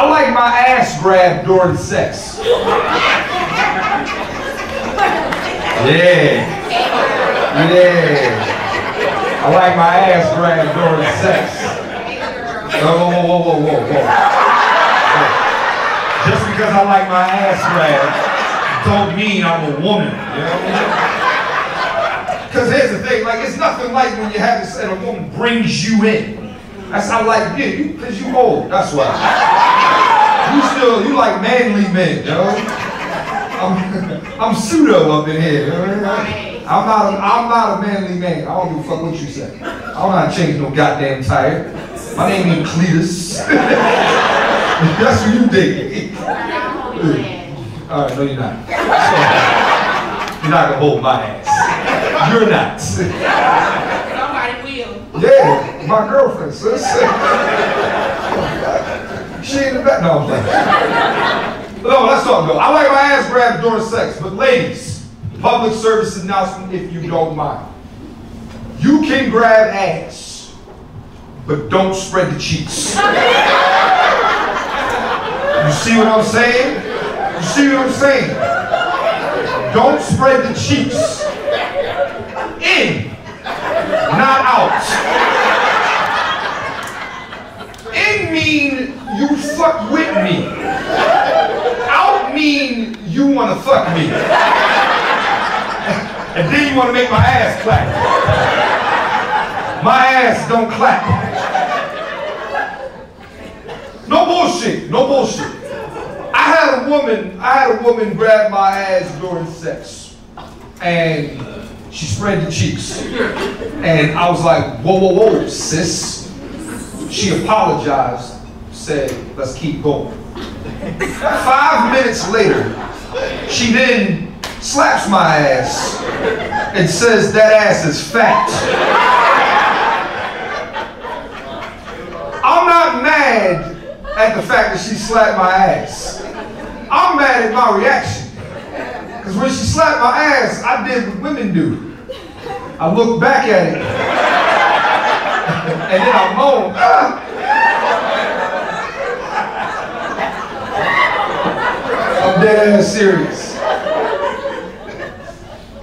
I like my ass grabbed during sex. Yeah. Yeah. I like my ass grabbed during sex. Whoa, whoa, whoa, whoa, whoa, whoa. Just because I like my ass grabbed don't mean I'm a woman. You know what I mean? Because here's the thing, like it's nothing like when you have this and a woman brings you in. That's how like you because you old. That's why. You still you like manly men, yo. I'm I'm pseudo up in here. You know what I mean? I'm not a, I'm not a manly man. I don't give a fuck what you say. I don't know how to change no goddamn tire. My name ain't Cletus. That's what you dig. All right, no, you're not. So, you're not gonna hold my ass. You're not. Somebody will. Yeah, my girlfriend, sis. The back. No. No, let's talk though. I like my ass grabbed during sex, but ladies, public service announcement if you don't mind. You can grab ass, but don't spread the cheeks. You see what I'm saying? You see what I'm saying? Don't spread the cheeks. In, not out. In mean fuck with me. Out mean you wanna fuck me. And then you wanna make my ass clap. My ass don't clap. No bullshit, no bullshit. I had a woman, I had a woman grab my ass during sex. And she spread the cheeks. And I was like, whoa, whoa, whoa, sis. She apologized, said, let's keep going. Five minutes later, she then slaps my ass and says that ass is fat. I'm not mad at the fact that she slapped my ass. I'm mad at my reaction. Because when she slapped my ass, I did what women do. I looked back at it. and then I moaned. "Ah." I'm dead ass serious.